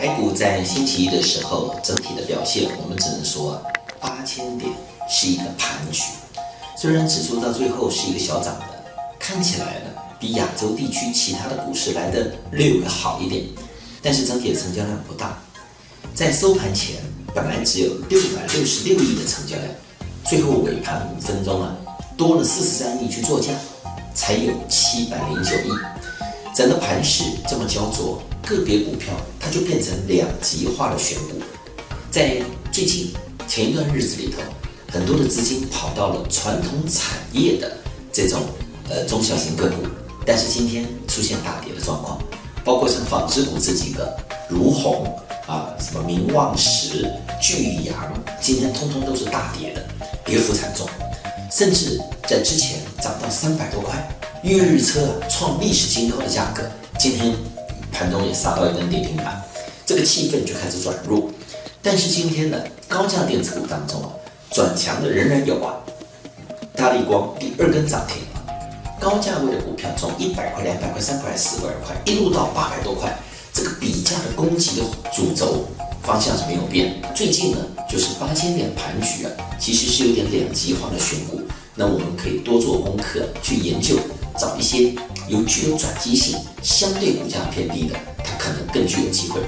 台股在星期一的时候，整体的表现，我们只能说，八千点是一个盘局。虽然指数到最后是一个小涨的，看起来呢，比亚洲地区其他的股市来的略微好一点，但是整体的成交量不大。在收盘前，本来只有六百六十六亿的成交量，最后尾盘五分钟啊，多了四十三亿去做价，才有七百零九亿。整个盘市这么焦灼，个别股票它就变成两极化的选股。在最近前一段日子里头，很多的资金跑到了传统产业的这种呃中小型个股，但是今天出现大跌的状况，包括像纺织股这几个，如虹啊，什么明旺石、巨阳，今天通通都是大跌的，跌幅惨重，甚至在之前涨到三百多块。越日车创历史新高的价格，今天盘中也杀到一根跌停板，这个气氛就开始转弱。但是今天呢，高价电子股当中啊，转强的仍然有啊，大力光第二根涨停。高价位的股票从一百块、两百块、三块、四百块，一路到八百多块，这个比价的攻击的主轴方向是没有变。最近呢，就是八千点盘局啊，其实是有点两极化的选股。那我们可以多做功课去研究。找一些有具有转机性、相对股价偏低的，它可能更具有机会。